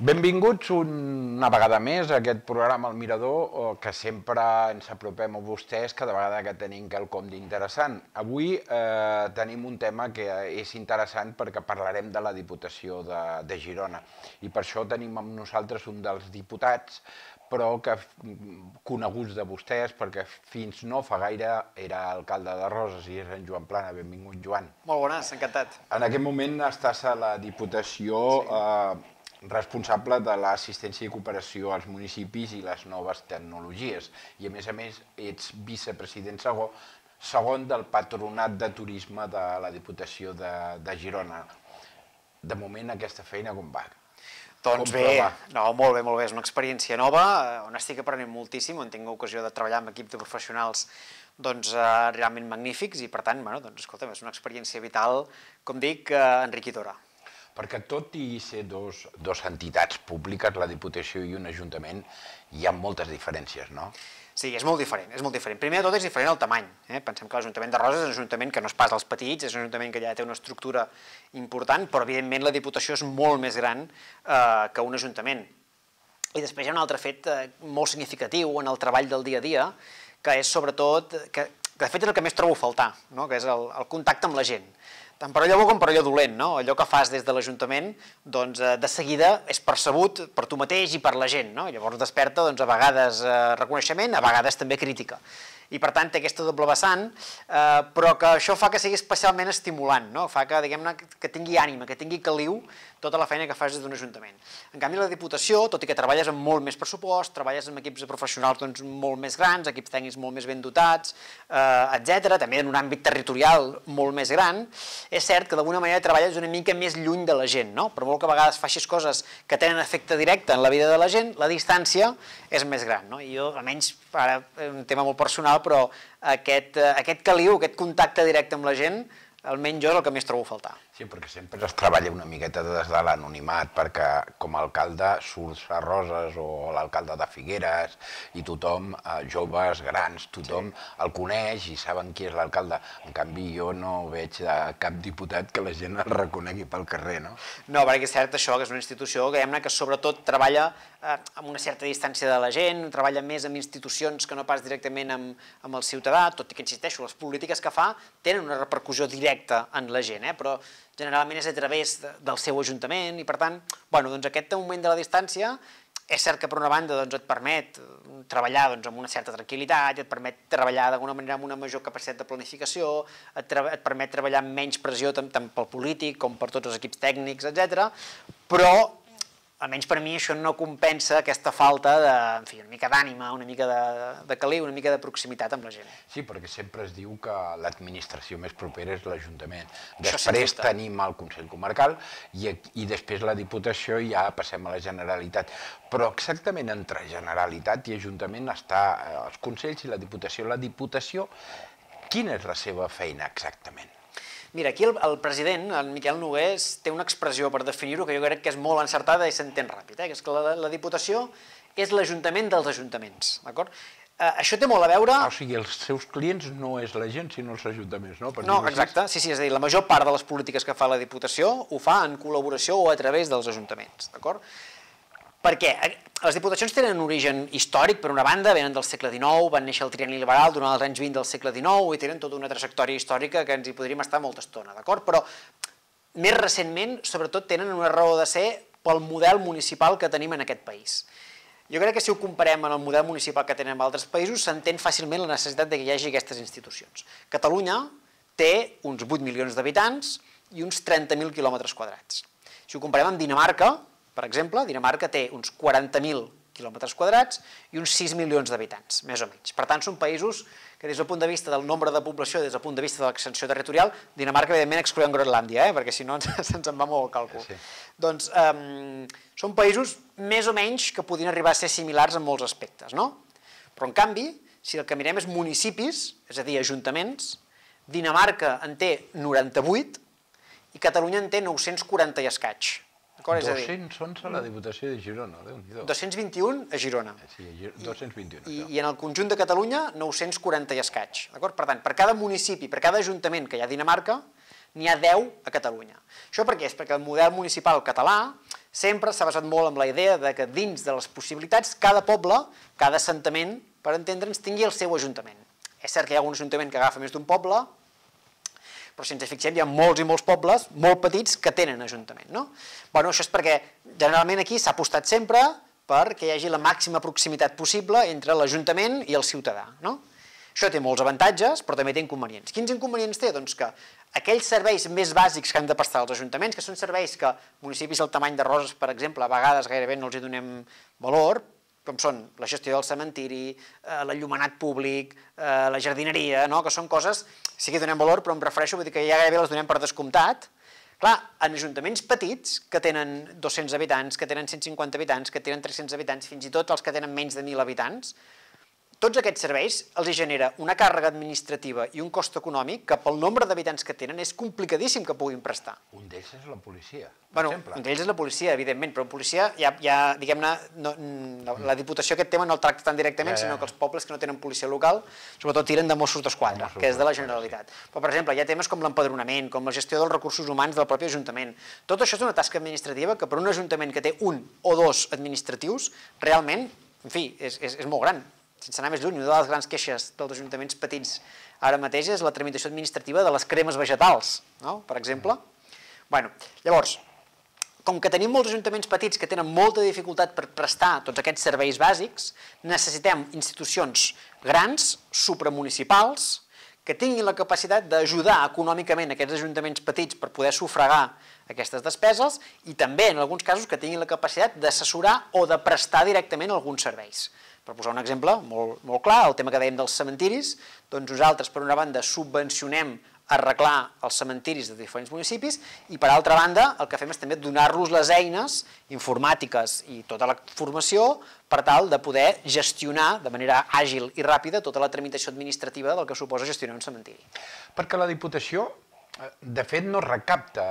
Benvinguts una vegada més a aquest programa El Mirador, que sempre ens apropem a vostès cada vegada que tenim quelcom d'interessant. Avui eh, tenim un tema que és interessant perquè parlarem de la Diputació de, de Girona i per això tenim amb nosaltres un dels diputats però que coneguts de vostès, perquè fins no fa gaire era alcalde de Roses i és en Joan Plana. Benvingut, Joan. Molt bones, encantat. En aquest moment estàs a la Diputació sí. eh, responsable de l'assistència i cooperació als municipis i les noves tecnologies. I a més a més ets vicepresident segon, segon del patronat de turisme de la Diputació de, de Girona. De moment aquesta feina com va? Doncs bé, no, molt bé, molt bé. És una experiència nova eh, on estic aprenent moltíssim, on tinc ocasió de treballar amb equip de professionals doncs, eh, realment magnífics i per tant, bueno, doncs, escolta, és una experiència vital, com dic, eh, enriquidora. Perquè tot i ser dos, dos entitats públiques, la Diputació i un Ajuntament, hi ha moltes diferències, no? Sí, és molt diferent, és molt diferent. Primer de tot és diferent el tamany. Eh? Pensem que l'Ajuntament de Roses és un ajuntament que no és pas dels petits, és un ajuntament que ja té una estructura important, però evidentment la Diputació és molt més gran eh, que un ajuntament. I després hi ha un altre fet eh, molt significatiu en el treball del dia a dia, que és sobretot, que, que de fet és el que més trobo faltar, no? que és el, el contacte amb la gent tant per allò bo com per allò dolent, no? Allò que fas des de l'Ajuntament, doncs eh, de seguida és percebut per tu mateix i per la gent, no? llavors desperta doncs, a vegades eh, reconeixement, a vegades també crítica i per tant té aquesta doble vessant, eh, però que això fa que sigui especialment estimulant, no? fa que, diguem-ne, que tingui ànima, que tingui caliu tota la feina que fas des d'un ajuntament. En canvi, la Diputació, tot i que treballes amb molt més pressupost, treballes amb equips professionals doncs, molt més grans, equips tècnics molt més ben dotats, eh, etc, també en un àmbit territorial molt més gran, és cert que d'alguna manera treballes una mica més lluny de la gent, no? per molt que a vegades facis coses que tenen efecte directe en la vida de la gent, la distància és més gran. No? I jo, almenys, ara, un tema molt personal, però aquest, eh, aquest caliu, aquest contacte directe amb la gent, almenys jo és el que més trobo a faltar. Sí, perquè sempre es treballa una miqueta des de l'anonimat, perquè com a alcalde surts a Roses o l'alcalde de Figueres i tothom, eh, joves, grans, tothom sí. el coneix i saben qui és l'alcalde. En canvi, jo no veig cap diputat que la gent el reconegui pel carrer, no? No, perquè és cert això, que és una institució que, que sobretot treballa eh, amb una certa distància de la gent, treballa més amb institucions que no pas directament amb, amb el ciutadà, tot i que, insisteixo, les polítiques que fa tenen una repercussió directa en la gent, eh? però generalment és a través de, del seu ajuntament i per tant, bueno, doncs aquest augment de la distància és cert que per una banda doncs, et permet eh, treballar doncs, amb una certa tranquil·litat, et permet treballar d'alguna manera amb una major capacitat de planificació, et, et permet treballar amb menys pressió tant, tant pel polític com per tots els equips tècnics, etc. però almenys per mi això no compensa aquesta falta de, en fi, una mica d'ànima, una mica de, de caliu, una mica de proximitat amb la gent. Sí, perquè sempre es diu que l'administració més propera és l'Ajuntament. Després tenim el Consell Comarcal i, i després la Diputació i ja passem a la Generalitat. Però exactament entre Generalitat i Ajuntament està eh, els Consells i la Diputació. La Diputació, quina és la seva feina exactament? Mira, aquí el, el president, el Miquel Nogués, té una expressió per definir-ho que jo crec que és molt encertada i s'entén ràpid, eh? que és que la, la Diputació és l'Ajuntament dels ajuntaments, d'acord? Eh, això té molt a veure... O sigui, els seus clients no és la gent, sinó els ajuntaments, no? Per no, exacte, sí, sí, és a dir, la major part de les polítiques que fa la Diputació ho fa en col·laboració o a través dels ajuntaments, d'acord? Per què? Les diputacions tenen un origen històric, per una banda, venen del segle XIX, van néixer el trienni liberal durant els anys 20 del segle XIX i tenen tota una trajectòria històrica que ens hi podríem estar molta estona, d'acord? Però més recentment, sobretot, tenen una raó de ser pel model municipal que tenim en aquest país. Jo crec que si ho comparem amb el model municipal que tenen en altres països, s'entén fàcilment la necessitat de que hi hagi aquestes institucions. Catalunya té uns 8 milions d'habitants i uns 30.000 quilòmetres quadrats. Si ho comparem amb Dinamarca, per exemple, Dinamarca té uns 40.000 quilòmetres quadrats i uns 6 milions d'habitants, més o menys. Per tant, són països que des del punt de vista del nombre de població, des del punt de vista de l'extensió territorial, Dinamarca, evidentment, excloent Groenlàndia, eh? perquè si no se'ns en va molt el càlcul. Sí. Doncs um, són països més o menys que podrien arribar a ser similars en molts aspectes, no? Però, en canvi, si el que mirem és municipis, és a dir, ajuntaments, Dinamarca en té 98 i Catalunya en té 940 i escaig. 211 a la Diputació de Girona, déu nhi 221 a Girona. Sí, 221. I, I en el conjunt de Catalunya, 940 i escaig. Per tant, per cada municipi, per cada ajuntament que hi ha a Dinamarca, n'hi ha 10 a Catalunya. Això per què? És perquè el model municipal català sempre s'ha basat molt en la idea de que dins de les possibilitats, cada poble, cada assentament, per entendre'ns, tingui el seu ajuntament. És cert que hi ha un ajuntament que agafa més d'un poble, però si ens fixem hi ha molts i molts pobles molt petits que tenen ajuntament. No? Bueno, això és perquè generalment aquí s'ha apostat sempre perquè hi hagi la màxima proximitat possible entre l'Ajuntament i el ciutadà. No? Això té molts avantatges, però també té inconvenients. Quins inconvenients té? Doncs que aquells serveis més bàsics que han de prestar els ajuntaments, que són serveis que municipis del tamany de Roses, per exemple, a vegades gairebé no els hi donem valor, com són la gestió del cementiri, eh, l'enllumenat públic, eh, la jardineria, no? que són coses, sí que donem valor, però em refereixo, vull dir que ja gairebé les donem per descomptat. Clar, en ajuntaments petits, que tenen 200 habitants, que tenen 150 habitants, que tenen 300 habitants, fins i tot els que tenen menys de 1.000 habitants, tots aquests serveis els genera una càrrega administrativa i un cost econòmic que pel nombre d'habitants que tenen és complicadíssim que puguin prestar. Un d'ells és la policia, per bueno, exemple. Un d'ells és la policia, evidentment, però la policia ja, ja diguem-ne, no, no, la Diputació aquest tema no el tracta tan directament, ja, ja. sinó que els pobles que no tenen policia local, sobretot tiren de Mossos d'Esquadra, que és de la Generalitat. Però, per exemple, hi ha temes com l'empadronament, com la gestió dels recursos humans del propi Ajuntament. Tot això és una tasca administrativa que per un Ajuntament que té un o dos administratius, realment, en fi, és, és, és molt gran sense anar més lluny, una de les grans queixes dels ajuntaments petits ara mateix és la tramitació administrativa de les cremes vegetals, no? per exemple. Bueno, llavors, com que tenim molts ajuntaments petits que tenen molta dificultat per prestar tots aquests serveis bàsics, necessitem institucions grans, supramunicipals, que tinguin la capacitat d'ajudar econòmicament aquests ajuntaments petits per poder sufragar aquestes despeses i també, en alguns casos, que tinguin la capacitat d'assessorar o de prestar directament alguns serveis. Per posar un exemple molt, molt clar, el tema que dèiem dels cementiris, doncs nosaltres, per una banda, subvencionem arreglar els cementiris de diferents municipis i, per altra banda, el que fem és també donar-los les eines informàtiques i tota la formació per tal de poder gestionar de manera àgil i ràpida tota la tramitació administrativa del que suposa gestionar un cementiri. Perquè la Diputació de fet, no recapta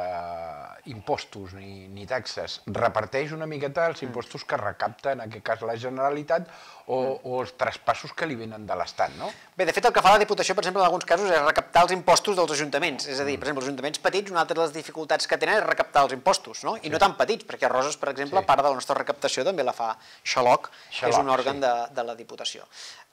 impostos ni, ni taxes, reparteix una miqueta els impostos que recapta, en aquest cas, la Generalitat, o, o els traspassos que li venen de l'Estat, no? Bé, de fet, el que fa la Diputació, per exemple, en alguns casos, és recaptar els impostos dels ajuntaments. És a dir, per exemple, els ajuntaments petits, una altra de les dificultats que tenen és recaptar els impostos, no? I sí. no tan petits, perquè a Roses, per exemple, sí. part de la nostra recaptació també la fa Xaloc, Xaloc que és un òrgan sí. de, de la Diputació.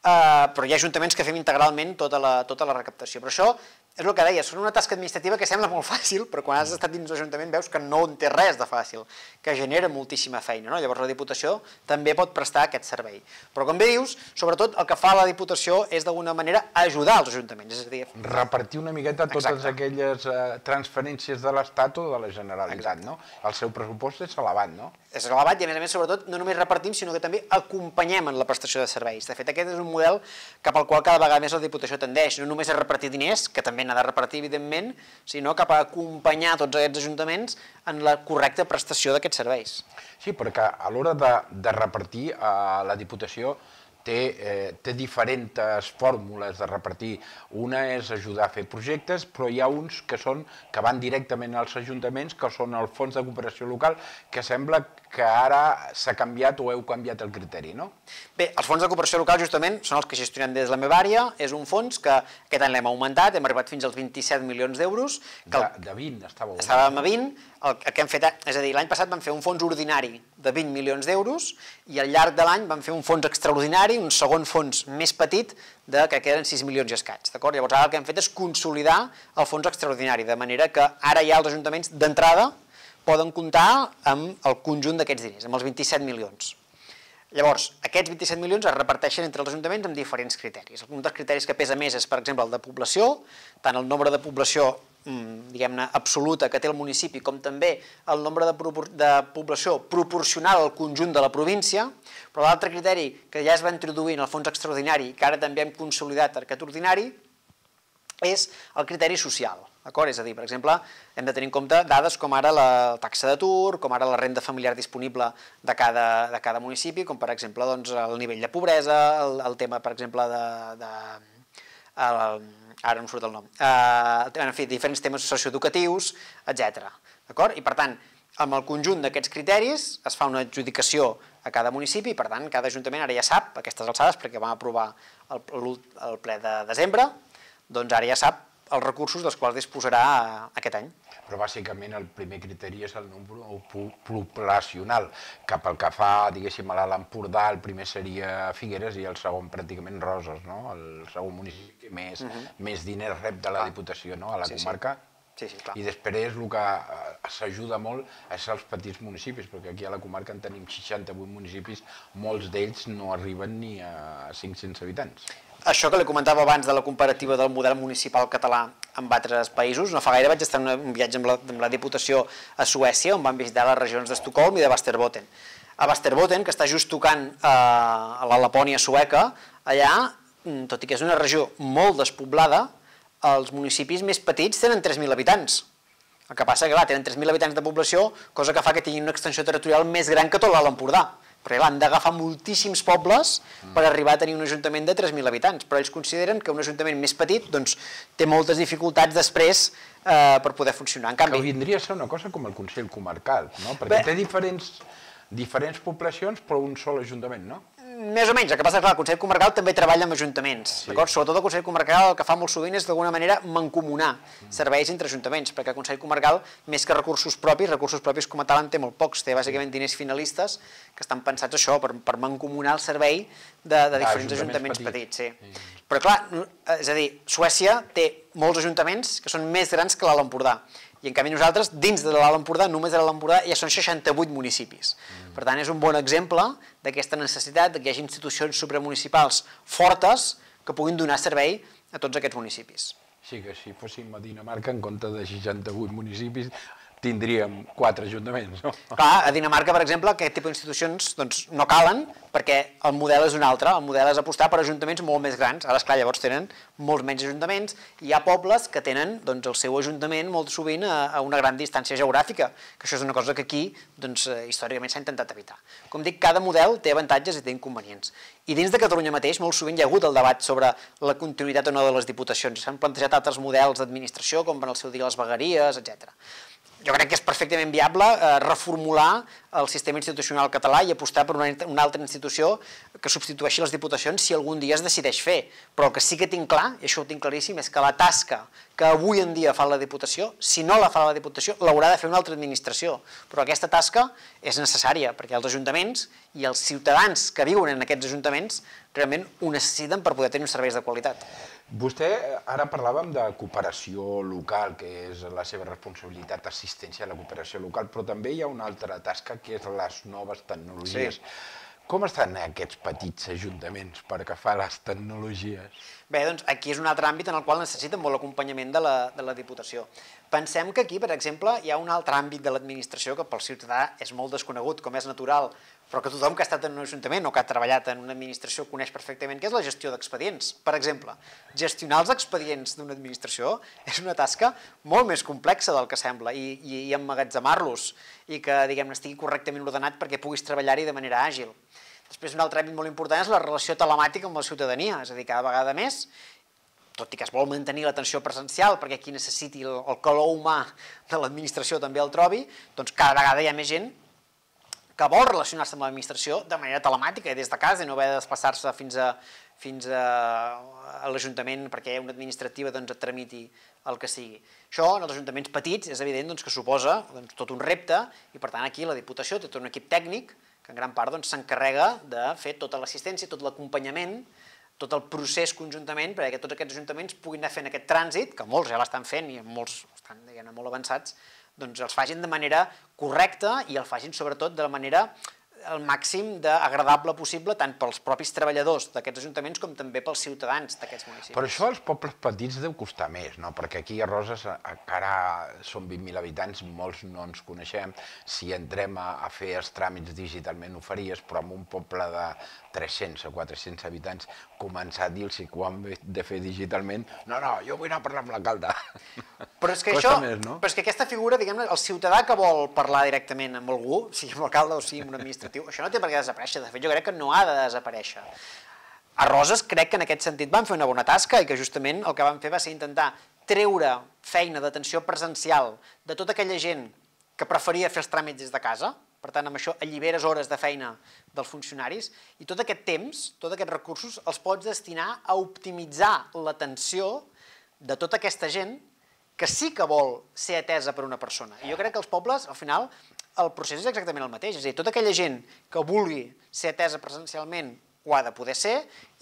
Uh, però hi ha ajuntaments que fem integralment tota la, tota la recaptació. Però això és el que deia, són una tasca administrativa que sembla molt fàcil, però quan has estat dins l'Ajuntament veus que no en té res de fàcil, que genera moltíssima feina. No? Llavors la Diputació també pot prestar aquest servei. Però com bé dius, sobretot el que fa la Diputació és d'alguna manera ajudar els ajuntaments. És a dir, repartir una miqueta totes Exacte. aquelles uh, transferències de l'Estat o de la Generalitat. Exacte. No? El seu pressupost és elevat, no? És elevat i a més a més sobretot no només repartim sinó que també acompanyem en la prestació de serveis. De fet aquest és un model cap al qual cada vegada més la Diputació tendeix, no només a repartir diners, que també n'ha de repartir, evidentment, sinó cap a acompanyar tots aquests ajuntaments en la correcta prestació d'aquests serveis. Sí, perquè a l'hora de, de repartir, eh, la Diputació té, eh, té diferents fórmules de repartir. Una és ajudar a fer projectes, però hi ha uns que, són, que van directament als ajuntaments, que són el Fons de Cooperació Local, que sembla que ara s'ha canviat o heu canviat el criteri, no? Bé, els fons de cooperació local justament són els que gestionem des de la meva àrea, és un fons que aquest any l'hem augmentat, hem arribat fins als 27 milions d'euros. De, de 20 estava Estàvem a 20, el, que hem fet, és a dir, l'any passat vam fer un fons ordinari de 20 milions d'euros i al llarg de l'any vam fer un fons extraordinari, un segon fons més petit, de que queden 6 milions i escaig? Llavors ara el que hem fet és consolidar el fons extraordinari, de manera que ara ja els ajuntaments d'entrada poden comptar amb el conjunt d'aquests diners, amb els 27 milions. Llavors, aquests 27 milions es reparteixen entre els ajuntaments amb diferents criteris. Un dels criteris que pesa més és, per exemple, el de població, tant el nombre de població mm, diguem-ne, absoluta que té el municipi, com també el nombre de, de població proporcional al conjunt de la província, però l'altre criteri que ja es va introduir en el fons extraordinari, que ara també hem consolidat aquest ordinari, és el criteri social. D'acord? És a dir, per exemple, hem de tenir en compte dades com ara la taxa d'atur, com ara la renda familiar disponible de cada, de cada municipi, com per exemple doncs, el nivell de pobresa, el, el tema, per exemple, de... de el, ara no em surt el nom, eh, en fi, diferents temes socioeducatius, etc. D'acord? I per tant, amb el conjunt d'aquests criteris es fa una adjudicació a cada municipi i per tant cada ajuntament ara ja sap aquestes alçades perquè vam aprovar el, el ple de desembre, doncs ara ja sap els recursos dels quals disposarà aquest any. però bàsicament el primer criteri és el número poblacional, que pel que fa, diguéssim, a l'Alt Empordà, el primer seria Figueres i el segon pràcticament Roses, no? el segon municipi que més, uh -huh. més diners rep de la ah. Diputació no? a la sí, comarca. Sí Sí, sí, clar. I després el que eh, s'ajuda molt és els petits municipis, perquè aquí a la comarca en tenim 68 municipis, molts d'ells no arriben ni a 500 habitants. Això que li comentava abans de la comparativa del model municipal català amb altres països, no fa gaire vaig estar en un viatge amb la, amb la Diputació a Suècia, on vam visitar les regions d'Estocolm i de Västerbotten. A Västerbotten, que està just tocant eh, a la Lapònia sueca, allà, mm, tot i que és una regió molt despoblada, els municipis més petits tenen 3.000 habitants. El que passa que, clar, tenen 3.000 habitants de població, cosa que fa que tinguin una extensió territorial més gran que tot l'Alt Empordà. Perquè han d'agafar moltíssims pobles per arribar a tenir un ajuntament de 3.000 habitants, però ells consideren que un ajuntament més petit doncs, té moltes dificultats després eh, per poder funcionar. En canvi... Que vindria a ser una cosa com el Consell Comarcal, no? perquè Bé... té diferents, diferents poblacions però un sol ajuntament, no? Més o menys, el que passa és que el Consell Comarcal també treballa amb ajuntaments, sí. d'acord? Sobretot el Consell Comarcal el que fa molt sovint és d'alguna manera mancomunar mm. serveis entre ajuntaments, perquè el Consell Comarcal, més que recursos propis, recursos propis com a tal en té molt pocs, té bàsicament diners finalistes que estan pensats això, per, per mancomunar el servei de, de diferents ajuntaments, ajuntaments petits. petits sí. sí. Però clar, és a dir, Suècia té molts ajuntaments que són més grans que l'Alt Empordà i en canvi nosaltres, dins de l'Alt Empordà, només de l'Alt Empordà, ja són 68 municipis. Mm. Per tant, és un bon exemple d'aquesta necessitat de que hi hagi institucions supramunicipals fortes que puguin donar servei a tots aquests municipis. Sí, que si fóssim a Dinamarca, en compte de 68 municipis, tindríem quatre ajuntaments. No? Clar, a Dinamarca, per exemple, aquest tipus d'institucions doncs, no calen perquè el model és un altre, el model és apostar per ajuntaments molt més grans. Ara, esclar, llavors tenen molts menys ajuntaments i hi ha pobles que tenen doncs, el seu ajuntament molt sovint a, a una gran distància geogràfica, que això és una cosa que aquí doncs, eh, històricament s'ha intentat evitar. Com dic, cada model té avantatges i té inconvenients. I dins de Catalunya mateix, molt sovint hi ha hagut el debat sobre la continuïtat o no de les diputacions. S'han plantejat altres models d'administració, com en el seu dia les vegueries, etc jo crec que és perfectament viable eh, reformular el sistema institucional català i apostar per una, una altra institució que substitueixi les diputacions si algun dia es decideix fer. Però el que sí que tinc clar, i això ho tinc claríssim, és que la tasca que avui en dia fa la Diputació, si no la fa la Diputació, l'haurà de fer una altra administració. Però aquesta tasca és necessària, perquè els ajuntaments i els ciutadans que viuen en aquests ajuntaments realment ho necessiten per poder tenir uns serveis de qualitat. Vostè, ara parlàvem de cooperació local, que és la seva responsabilitat, assistència a la cooperació local, però també hi ha una altra tasca que és les noves tecnologies. Sí. Com estan aquests petits ajuntaments per agafar les tecnologies? Bé, doncs aquí és un altre àmbit en el qual necessiten molt l'acompanyament de, la, de la Diputació. Pensem que aquí, per exemple, hi ha un altre àmbit de l'administració que pel ciutadà és molt desconegut, com és natural, però que tothom que ha estat en un ajuntament o que ha treballat en una administració coneix perfectament, que és la gestió d'expedients. Per exemple, gestionar els expedients d'una administració és una tasca molt més complexa del que sembla i, i, i emmagatzemar-los i que diguem estigui correctament ordenat perquè puguis treballar-hi de manera àgil. Després, un altre àmbit molt important és la relació telemàtica amb la ciutadania, és a dir, cada vegada més, tot i que es vol mantenir l'atenció presencial perquè qui necessiti el, el calor humà de l'administració també el trobi, doncs cada vegada hi ha més gent que vol relacionar-se amb l'administració de manera telemàtica i des de casa i no haver de desplaçar-se fins a, fins a, a l'Ajuntament perquè una administrativa doncs, et tramiti el que sigui. Això en els ajuntaments petits és evident doncs, que suposa doncs, tot un repte i per tant aquí la Diputació té tot un equip tècnic que en gran part doncs, s'encarrega doncs, de fer tota l'assistència, tot l'acompanyament, tot el procés conjuntament perquè tots aquests ajuntaments puguin anar fent aquest trànsit, que molts ja l'estan fent i molts estan diguem, molt avançats, doncs els facin de manera correcta i el facin sobretot de la manera el màxim d'agradable possible tant pels propis treballadors d'aquests ajuntaments com també pels ciutadans d'aquests municipis. Per això als pobles petits deu costar més, no? perquè aquí a Roses encara són 20.000 habitants, molts no ens coneixem, si entrem a, a fer els tràmits digitalment ho faries, però en un poble de 300 o 400 habitants començar a dir-los que ho han de fer digitalment, no, no, jo vull anar a parlar amb l'alcalde. Però és que Costa això, més, no? però és que aquesta figura, diguem-ne, el ciutadà que vol parlar directament amb algú, sigui amb l'alcalde o sigui amb un administratiu, això no té per què desaparèixer, de fet jo crec que no ha de desaparèixer. A Roses crec que en aquest sentit van fer una bona tasca i que justament el que van fer va ser intentar treure feina d'atenció presencial de tota aquella gent que preferia fer els tràmits des de casa, per tant, amb això alliberes hores de feina dels funcionaris i tot aquest temps, tots aquests recursos, els pots destinar a optimitzar l'atenció de tota aquesta gent que sí que vol ser atesa per una persona. I jo crec que els pobles, al final, el procés és exactament el mateix. És a dir, tota aquella gent que vulgui ser atesa presencialment ho ha de poder ser,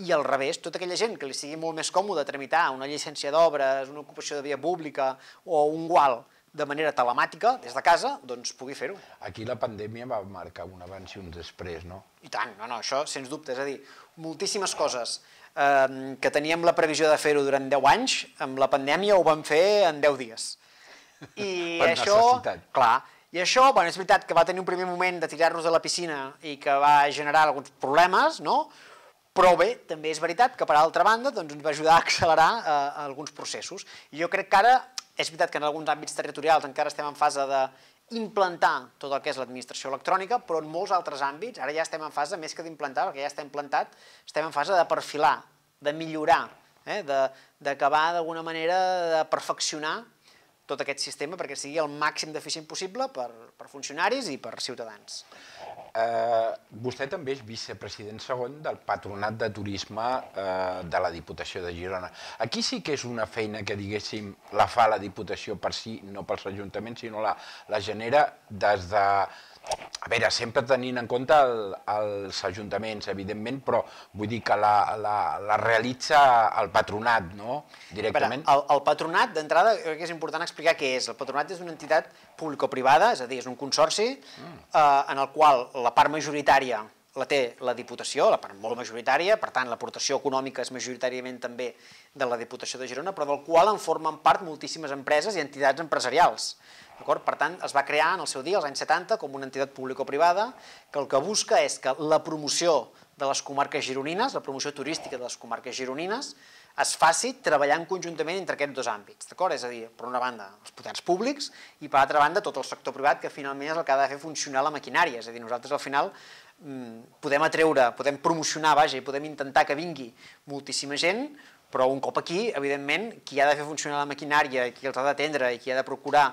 i al revés, tota aquella gent que li sigui molt més còmode tramitar una llicència d'obres, una ocupació de via pública o un gual de manera telemàtica, des de casa, doncs pugui fer-ho. Aquí la pandèmia va marcar un abans i un després, no? I tant, no, no, això sens dubte, és a dir, moltíssimes coses eh, que teníem la previsió de fer-ho durant 10 anys, amb la pandèmia ho vam fer en 10 dies. I per això, necessitat. clar, i això, bueno, és veritat que va tenir un primer moment de tirar-nos a la piscina i que va generar alguns problemes, no? Però bé, també és veritat que per altra banda doncs, ens va ajudar a accelerar eh, alguns processos. I jo crec que ara, és veritat que en alguns àmbits territorials encara estem en fase de implantar tot el que és l'administració electrònica, però en molts altres àmbits ara ja estem en fase, més que d'implantar, perquè ja està implantat, estem en fase de perfilar, de millorar, eh? d'acabar d'alguna manera de perfeccionar tot aquest sistema perquè sigui el màxim d'eficient possible per, per funcionaris i per ciutadans. Eh, vostè també és vicepresident segon del Patronat de Turisme eh, de la Diputació de Girona. Aquí sí que és una feina que, diguéssim, la fa la Diputació per si, no pels ajuntaments, sinó la, la genera des de a veure, sempre tenint en compte el, els ajuntaments, evidentment, però vull dir que la, la, la realitza el patronat, no?, directament. Veure, el, el patronat, d'entrada, crec que és important explicar què és. El patronat és una entitat público-privada, és a dir, és un consorci mm. eh, en el qual la part majoritària la té la Diputació, la part molt majoritària, per tant l'aportació econòmica és majoritàriament també de la Diputació de Girona, però del qual en formen part moltíssimes empreses i entitats empresarials. Per tant, es va crear en el seu dia, als anys 70, com una entitat público-privada, que el que busca és que la promoció de les comarques gironines, la promoció turística de les comarques gironines, es faci treballant conjuntament entre aquests dos àmbits, d'acord? És a dir, per una banda, els poders públics i per altra banda, tot el sector privat, que finalment és el que ha de fer funcionar la maquinària. És a dir, nosaltres al final mm, podem atreure, podem promocionar, vaja, i podem intentar que vingui moltíssima gent, però un cop aquí, evidentment, qui ha de fer funcionar la maquinària, qui els ha d'atendre i qui ha de procurar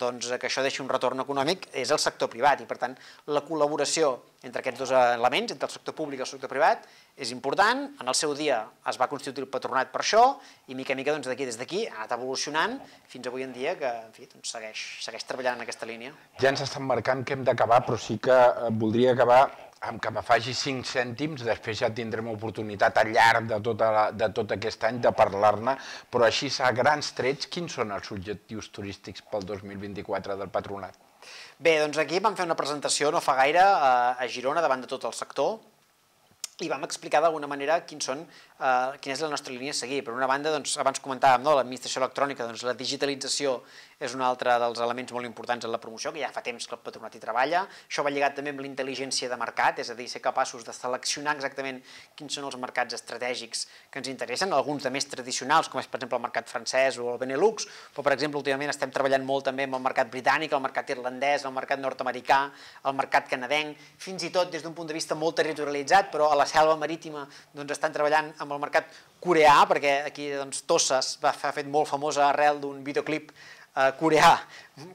doncs, que això deixi un retorn econòmic és el sector privat i, per tant, la col·laboració entre aquests dos elements, entre el sector públic i el sector privat, és important. En el seu dia es va constituir el patronat per això i, mica en mica, doncs, d'aquí des d'aquí ha anat evolucionant fins avui en dia que, en fi, doncs, segueix, segueix treballant en aquesta línia. Ja ens estan marcant que hem d'acabar, però sí que eh, voldria acabar amb que me faci 5 cèntims, després ja tindrem oportunitat al llarg de, tota la, de tot aquest any de parlar-ne, però així a grans trets, quins són els objectius turístics pel 2024 del patronat? Bé, doncs aquí vam fer una presentació no fa gaire a, a Girona davant de tot el sector, i vam explicar d'alguna manera quins són, eh, quina és la nostra línia a seguir. Per una banda, doncs, abans comentàvem no, l'administració electrònica, doncs, la digitalització és un altre dels elements molt importants en la promoció, que ja fa temps que el patronat hi treballa. Això va lligat també amb l'intel·ligència de mercat, és a dir, ser capaços de seleccionar exactament quins són els mercats estratègics que ens interessen, alguns de més tradicionals, com és per exemple el mercat francès o el Benelux, però per exemple últimament estem treballant molt també amb el mercat britànic, el mercat irlandès, el mercat nord-americà, el mercat canadenc, fins i tot des d'un punt de vista molt territorialitzat, però a la selva marítima doncs, estan treballant amb el mercat coreà, perquè aquí doncs, Tosses va, ha fet molt famosa arrel d'un videoclip coreà,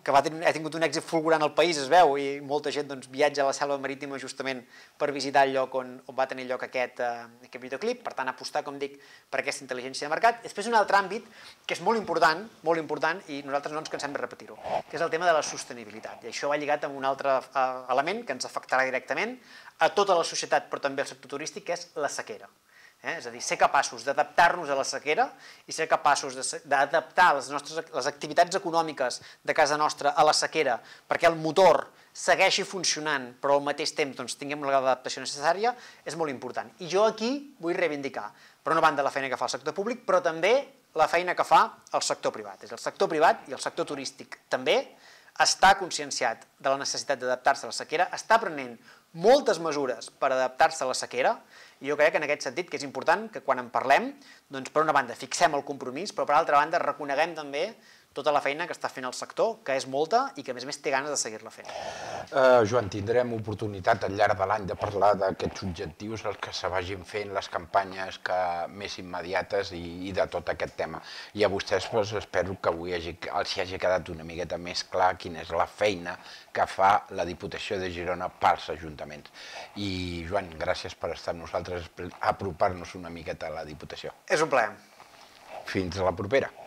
que va tenir, ha tingut un èxit fulgurant al país, es veu, i molta gent doncs, viatja a la selva marítima justament per visitar el lloc on, on va tenir lloc aquest, eh, aquest videoclip, per tant apostar, com dic, per aquesta intel·ligència de mercat. Després un altre àmbit que és molt important, molt important, i nosaltres no ens cansem de repetir-ho, que és el tema de la sostenibilitat. I això va lligat amb un altre eh, element que ens afectarà directament a tota la societat, però també al sector turístic, que és la sequera. Eh? És a dir, ser capaços d'adaptar-nos a la sequera i ser capaços d'adaptar les, nostres, les activitats econòmiques de casa nostra a la sequera perquè el motor segueixi funcionant però al mateix temps doncs, tinguem l'adaptació necessària és molt important. I jo aquí vull reivindicar, per una banda, la feina que fa el sector públic, però també la feina que fa el sector privat. És el sector privat i el sector turístic també està conscienciat de la necessitat d'adaptar-se a la sequera, està prenent moltes mesures per adaptar-se a la sequera i jo crec que en aquest sentit que és important que quan en parlem, doncs per una banda fixem el compromís, però per altra banda reconeguem també tota la feina que està fent el sector, que és molta i que a més a més té ganes de seguir-la fent. Uh, Joan, tindrem oportunitat al llarg de l'any de parlar d'aquests objectius, els que se vagin fent, les campanyes que, més immediates i, i de tot aquest tema. I a vostès pues, espero que avui hagi, els hi hagi quedat una miqueta més clar quina és la feina que fa la Diputació de Girona pels ajuntaments. I Joan, gràcies per estar amb nosaltres, apropar-nos una miqueta a la Diputació. És un plaer. Fins a la propera.